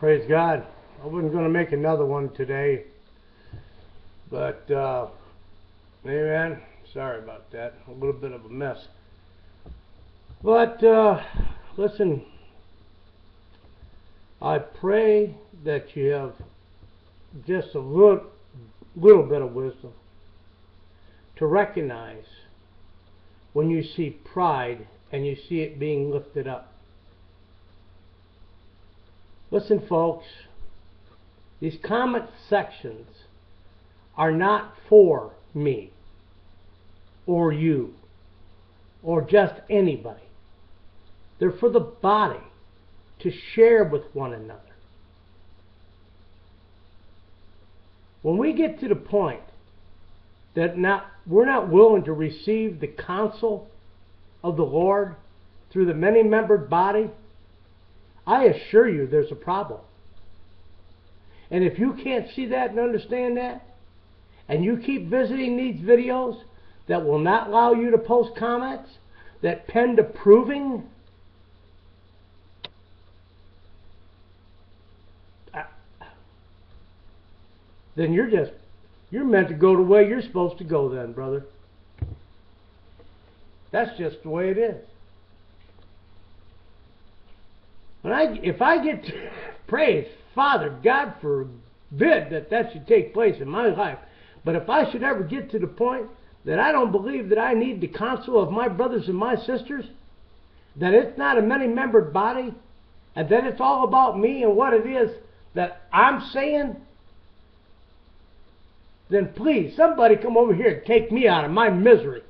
Praise God. I wasn't going to make another one today, but uh, amen. Sorry about that. A little bit of a mess. But uh, listen, I pray that you have just a little, little bit of wisdom to recognize when you see pride and you see it being lifted up. Listen, folks, these comment sections are not for me or you or just anybody. They're for the body to share with one another. When we get to the point that not, we're not willing to receive the counsel of the Lord through the many membered body, I assure you there's a problem. And if you can't see that and understand that, and you keep visiting these videos that will not allow you to post comments that tend to proving, uh, then you're just you're meant to go the way you're supposed to go then, brother. That's just the way it is. When I, if I get to, praise Father, God forbid that that should take place in my life. But if I should ever get to the point that I don't believe that I need the counsel of my brothers and my sisters, that it's not a many membered body, and that it's all about me and what it is that I'm saying, then please, somebody come over here and take me out of my misery.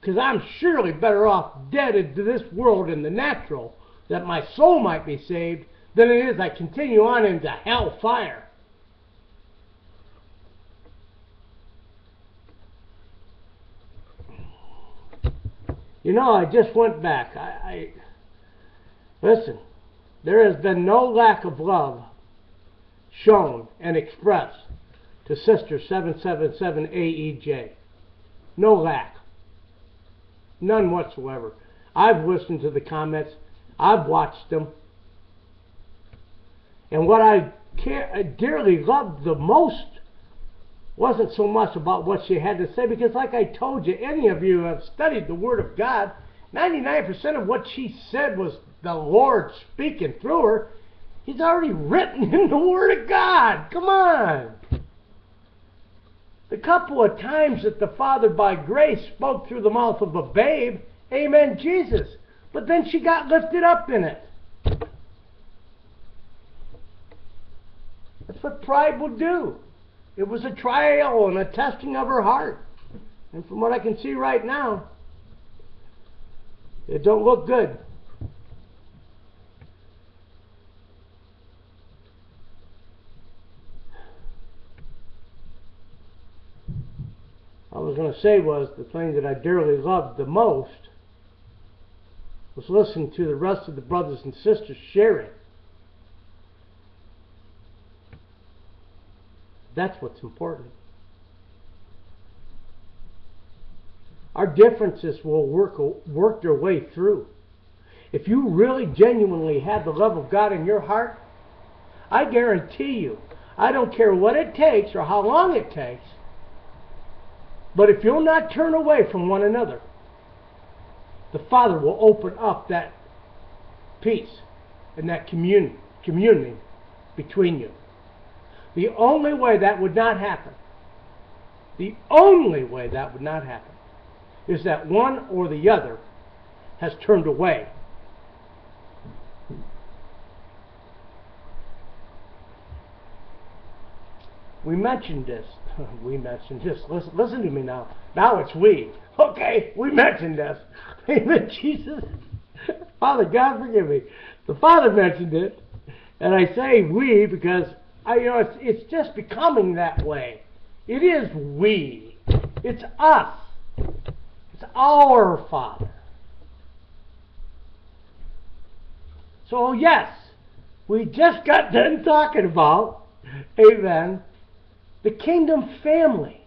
Because I'm surely better off dead into this world in the natural that my soul might be saved than it is I continue on into hell fire. You know, I just went back. I, I listen. There has been no lack of love shown and expressed to Sister 777 AEJ. No lack. None whatsoever. I've listened to the comments. I've watched them. And what I dearly loved the most wasn't so much about what she had to say, because like I told you, any of you have studied the Word of God, 99% of what she said was the Lord speaking through her. He's already written in the Word of God. Come on. The couple of times that the Father by grace spoke through the mouth of a babe, Amen, Jesus. But then she got lifted up in it. That's what pride will do. It was a trial and a testing of her heart. And from what I can see right now, it don't look good. I was going to say was the thing that I dearly loved the most was listening to the rest of the brothers and sisters sharing. That's what's important. Our differences will work, work their way through. If you really genuinely have the love of God in your heart, I guarantee you, I don't care what it takes or how long it takes, but if you'll not turn away from one another, the Father will open up that peace and that communion, community between you. The only way that would not happen, the only way that would not happen, is that one or the other has turned away. We mentioned this. We mentioned this. Listen, listen to me now. Now it's we. Okay, we mentioned this. Amen, Jesus. Father God, forgive me. The Father mentioned it, and I say we because I, you know, it's, it's just becoming that way. It is we. It's us. It's our Father. So, yes, we just got done talking about, amen, the kingdom family.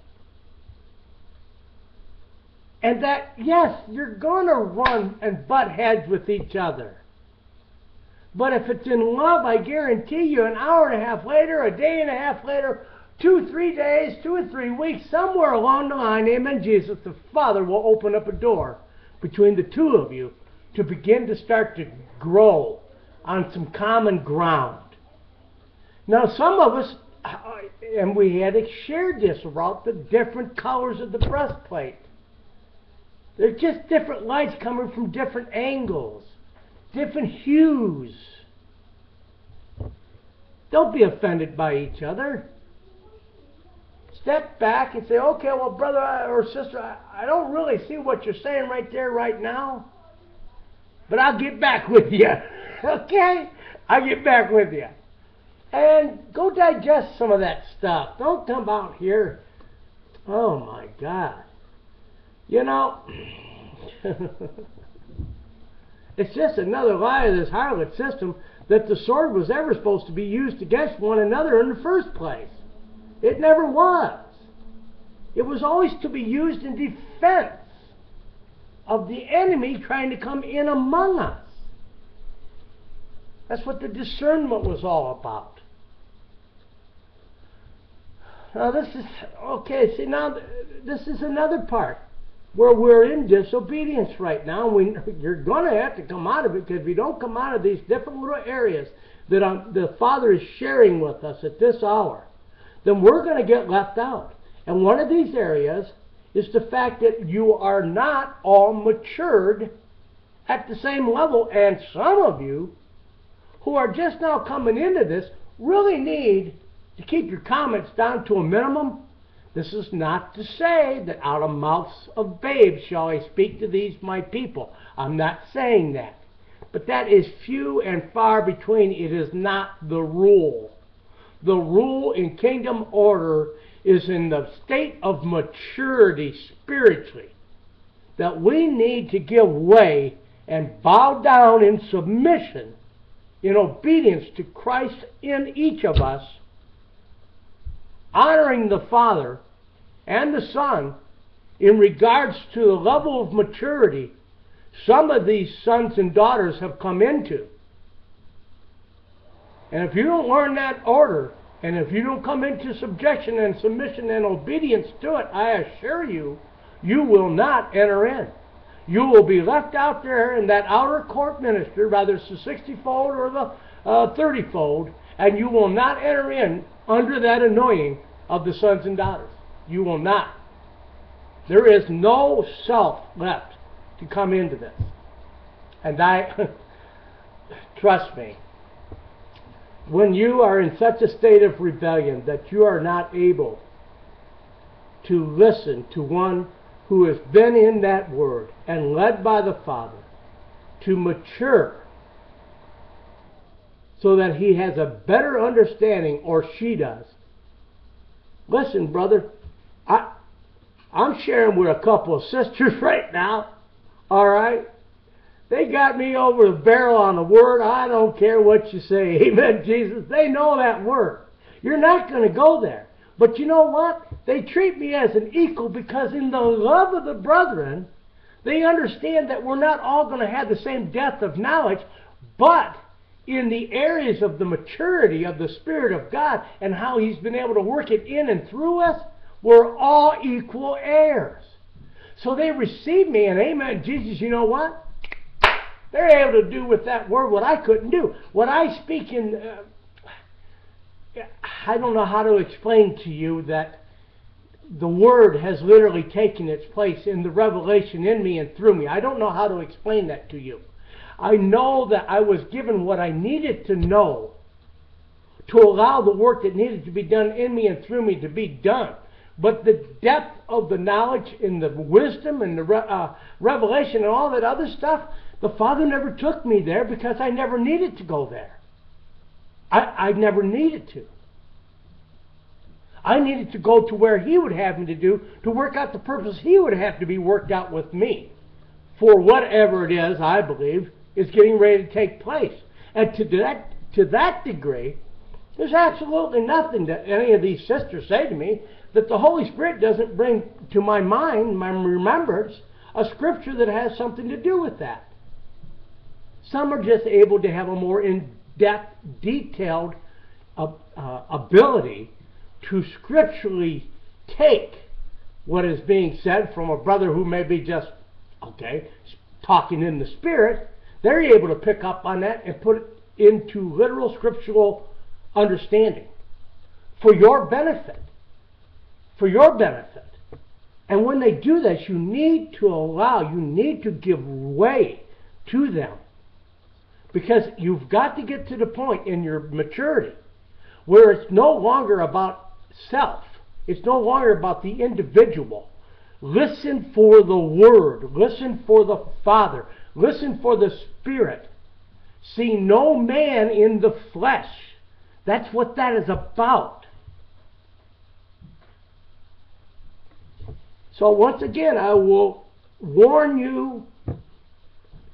And that, yes, you're going to run and butt heads with each other. But if it's in love, I guarantee you an hour and a half later, a day and a half later, two, three days, two or three weeks, somewhere along the line, amen, Jesus, the Father will open up a door between the two of you to begin to start to grow on some common ground. Now, some of us, and we had to shared this about the different colors of the breastplate. They're just different lights coming from different angles, different hues. Don't be offended by each other. Step back and say, okay, well, brother or sister, I don't really see what you're saying right there, right now. But I'll get back with you. okay? I'll get back with you. And go digest some of that stuff. Don't come out here. Oh my God. You know, it's just another lie of this harlot system that the sword was ever supposed to be used against one another in the first place. It never was. It was always to be used in defense of the enemy trying to come in among us. That's what the discernment was all about. Now this is okay. See now, this is another part where we're in disobedience right now. We, you're going to have to come out of it because if you don't come out of these different little areas that I'm, the Father is sharing with us at this hour, then we're going to get left out. And one of these areas is the fact that you are not all matured at the same level, and some of you who are just now coming into this really need to keep your comments down to a minimum. This is not to say that out of mouths of babes shall I speak to these my people. I'm not saying that. But that is few and far between. It is not the rule. The rule in kingdom order is in the state of maturity spiritually. That we need to give way and bow down in submission, in obedience to Christ in each of us honoring the Father and the Son in regards to the level of maturity some of these sons and daughters have come into. And if you don't learn that order, and if you don't come into subjection and submission and obedience to it, I assure you, you will not enter in. You will be left out there in that outer court minister, whether it's the 60 fold or the uh, 30 fold, and you will not enter in under that anointing of the sons and daughters. You will not. There is no self left to come into this. And I, trust me, when you are in such a state of rebellion that you are not able to listen to one who has been in that word and led by the Father to mature so that he has a better understanding, or she does. Listen, brother, I, I'm sharing with a couple of sisters right now, all right? They got me over the barrel on the word. I don't care what you say. Amen, Jesus. They know that word. You're not going to go there. But you know what? They treat me as an equal because in the love of the brethren, they understand that we're not all going to have the same depth of knowledge, but in the areas of the maturity of the Spirit of God and how He's been able to work it in and through us, we're all equal heirs. So they received me, and amen. Jesus, you know what? They're able to do with that word what I couldn't do. What I speak in, uh, I don't know how to explain to you that the word has literally taken its place in the revelation in me and through me. I don't know how to explain that to you. I know that I was given what I needed to know to allow the work that needed to be done in me and through me to be done. But the depth of the knowledge and the wisdom and the re- uh, revelation and all that other stuff, the Father never took me there because I never needed to go there. I, I never needed to. I needed to go to where He would have me to do to work out the purpose He would have to be worked out with me for whatever it is, I believe, is getting ready to take place. And to that, to that degree, there's absolutely nothing that any of these sisters say to me that the Holy Spirit doesn't bring to my mind, my remembrance, a scripture that has something to do with that. Some are just able to have a more in-depth, detailed uh, uh, ability to scripturally take what is being said from a brother who may be just, okay, talking in the spirit. They're able to pick up on that and put it into literal scriptural understanding for your benefit. For your benefit. And when they do this, you need to allow, you need to give way to them. Because you've got to get to the point in your maturity where it's no longer about self, it's no longer about the individual. Listen for the Word, listen for the Father, listen for the Spirit. See no man in the flesh. That's what that is about. So, once again, I will warn you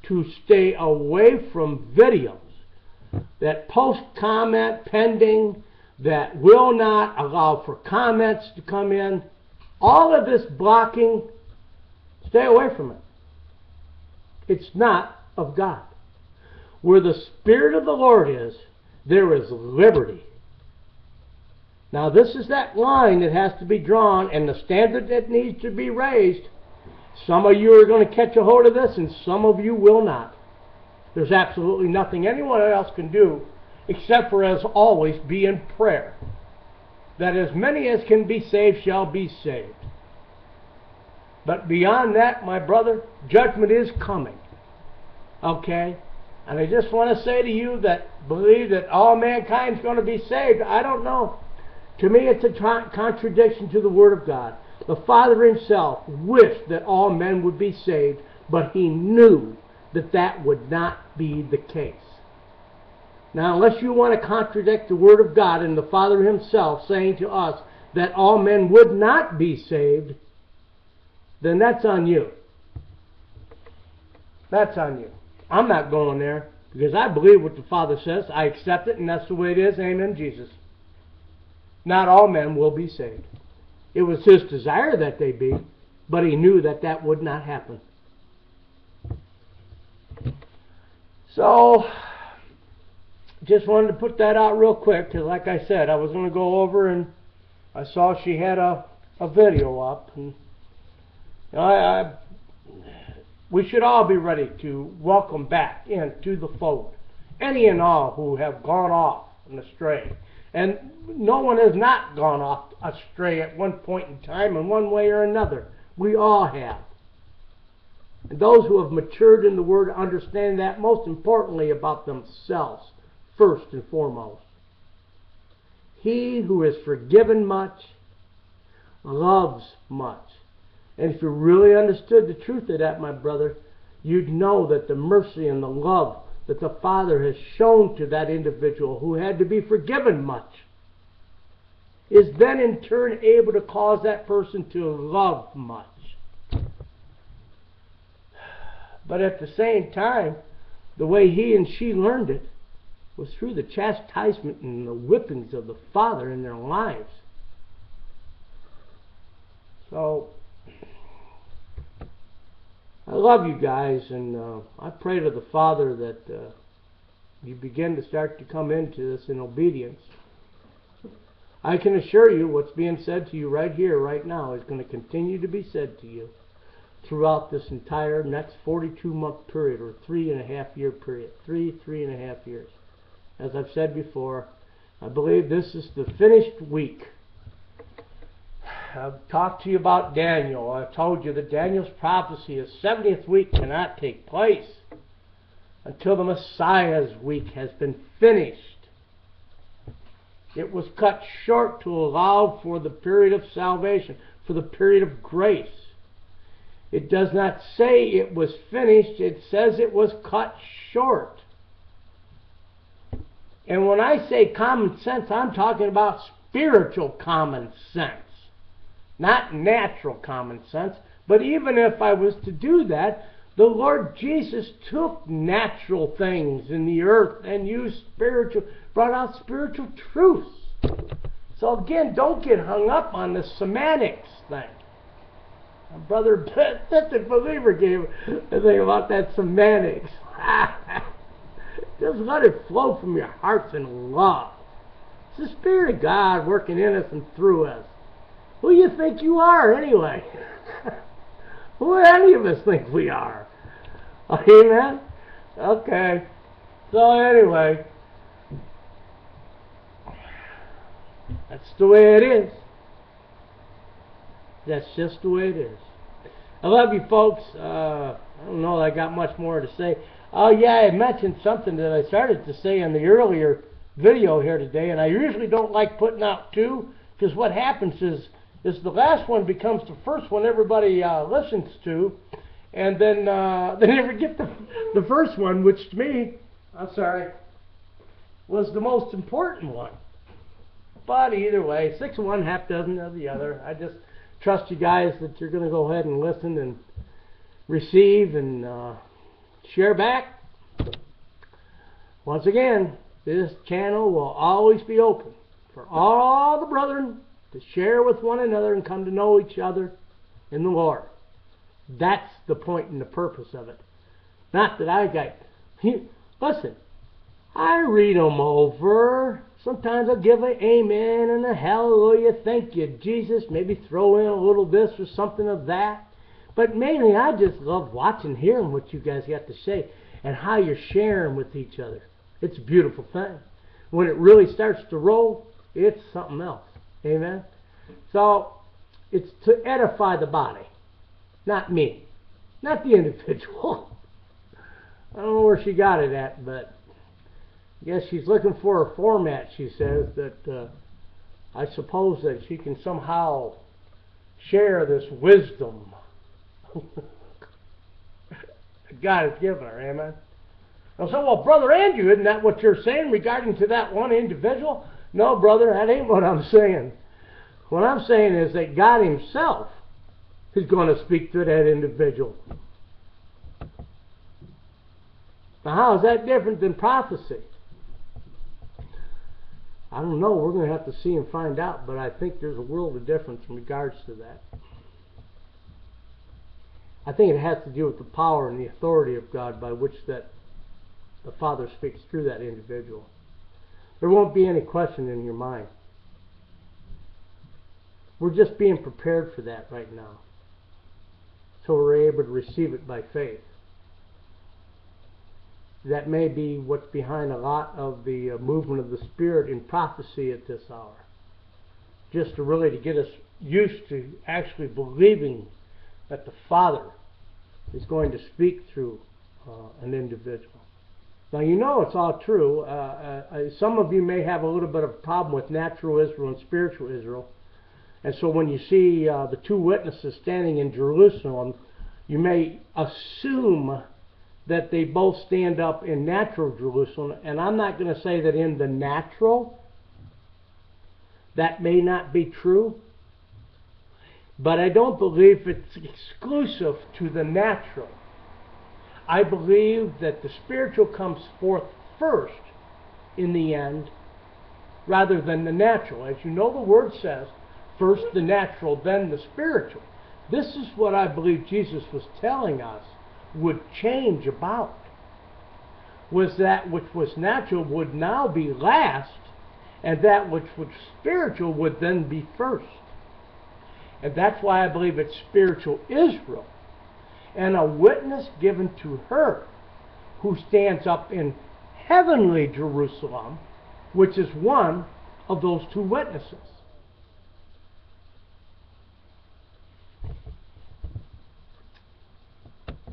to stay away from videos that post comment pending, that will not allow for comments to come in. All of this blocking, stay away from it. It's not of God. Where the Spirit of the Lord is, there is liberty. Now, this is that line that has to be drawn and the standard that needs to be raised. Some of you are going to catch a hold of this, and some of you will not. There's absolutely nothing anyone else can do except for, as always, be in prayer. That as many as can be saved shall be saved. But beyond that, my brother, judgment is coming. Okay? And I just want to say to you that believe that all mankind is going to be saved. I don't know. To me, it's a tra- contradiction to the Word of God. The Father Himself wished that all men would be saved, but He knew that that would not be the case. Now, unless you want to contradict the Word of God and the Father Himself saying to us that all men would not be saved, then that's on you. That's on you. I'm not going there because I believe what the Father says. I accept it, and that's the way it is. Amen, Jesus. Not all men will be saved. It was his desire that they be, but he knew that that would not happen. So, just wanted to put that out real quick because, like I said, I was going to go over and I saw she had a, a video up, and I, I we should all be ready to welcome back into the fold any and all who have gone off and astray. And no one has not gone off astray at one point in time in one way or another. We all have. And those who have matured in the Word understand that most importantly about themselves, first and foremost. He who is forgiven much loves much. And if you really understood the truth of that, my brother, you'd know that the mercy and the love that the Father has shown to that individual who had to be forgiven much is then in turn able to cause that person to love much. But at the same time, the way he and she learned it was through the chastisement and the whippings of the Father in their lives. So, I love you guys, and uh, I pray to the Father that uh, you begin to start to come into this in obedience. I can assure you what's being said to you right here, right now, is going to continue to be said to you throughout this entire next 42 month period, or three and a half year period. Three, three and a half years. As I've said before, I believe this is the finished week I've talked to you about Daniel. I've told you that Daniel's prophecy, his 70th week, cannot take place until the Messiah's week has been finished. It was cut short to allow for the period of salvation, for the period of grace. It does not say it was finished, it says it was cut short. And when I say common sense, I'm talking about spiritual common sense not natural common sense. But even if I was to do that, the Lord Jesus took natural things in the earth and used spiritual, brought out spiritual truths. So again, don't get hung up on the semantics thing. My brother, Sister Believer gave a thing about that semantics. Just let it flow from your hearts in love. It's the Spirit of God working in us and through us. Who you think you are, anyway? Who any of us think we are? Amen? Okay. So, anyway, that's the way it is. That's just the way it is. I love you folks. Uh, I don't know I got much more to say. Oh yeah, I mentioned something that I started to say in the earlier video here today, and I usually don't like putting out two, because what happens is is the last one becomes the first one everybody uh, listens to, and then uh, they never get the the first one, which to me, I'm sorry, was the most important one. But either way, six of one, half dozen of the other. I just trust you guys that you're going to go ahead and listen and receive and uh, share back. Once again, this channel will always be open for all the brethren to share with one another and come to know each other in the Lord. That's the point and the purpose of it. Not that I got. Listen, I read them over. Sometimes I'll give an amen and a hallelujah, thank you, Jesus. Maybe throw in a little this or something of that. But mainly, I just love watching, hearing what you guys got to say and how you're sharing with each other. It's a beautiful thing. When it really starts to roll, it's something else. Amen? So, it's to edify the body, not me, not the individual. I don't know where she got it at, but I guess she's looking for a format, she says, that uh, I suppose that she can somehow share this wisdom God has given her. Amen. I said, well, Brother Andrew, isn't that what you're saying regarding to that one individual? No, brother, that ain't what I'm saying. What I'm saying is that God Himself is going to speak to that individual. Now, how is that different than prophecy? I don't know. We're going to have to see and find out, but I think there's a world of difference in regards to that. I think it has to do with the power and the authority of God by which that the Father speaks through that individual. There won't be any question in your mind. We're just being prepared for that right now. So we're able to receive it by faith. That may be what's behind a lot of the uh, movement of the Spirit in prophecy at this hour. Just to really to get us used to actually believing that the Father is going to speak through uh, an individual. Now, you know it's all true. Uh, uh, uh, some of you may have a little bit of a problem with natural Israel and spiritual Israel. And so when you see uh, the two witnesses standing in Jerusalem, you may assume that they both stand up in natural Jerusalem. And I'm not going to say that in the natural, that may not be true. But I don't believe it's exclusive to the natural. I believe that the spiritual comes forth first in the end rather than the natural. As you know, the Word says, first the natural, then the spiritual. This is what I believe Jesus was telling us would change about. Was that which was natural would now be last, and that which was spiritual would then be first. And that's why I believe it's spiritual Israel. And a witness given to her who stands up in heavenly Jerusalem, which is one of those two witnesses.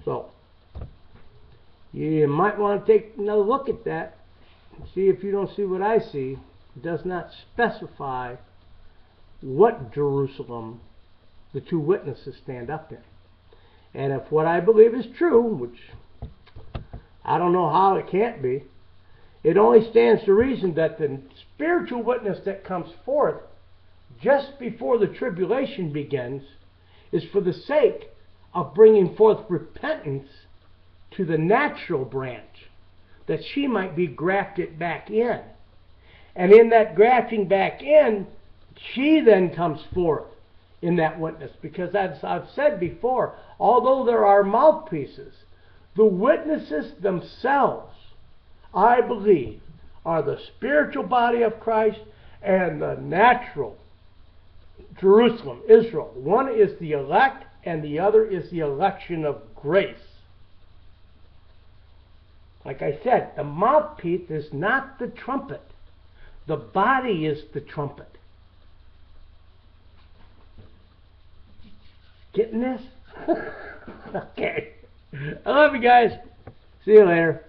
So, you might want to take another look at that. See if you don't see what I see. It does not specify what Jerusalem the two witnesses stand up in. And if what I believe is true, which I don't know how it can't be, it only stands to reason that the spiritual witness that comes forth just before the tribulation begins is for the sake of bringing forth repentance to the natural branch, that she might be grafted back in. And in that grafting back in, she then comes forth in that witness. Because as I've said before, although there are mouthpieces, the witnesses themselves I believe, are the spiritual body of Christ and the natural Jerusalem, Israel. One is the elect, and the other is the election of grace. Like I said, the mouthpiece is not the trumpet, the body is the trumpet. Getting this? okay. I love you guys. See you later.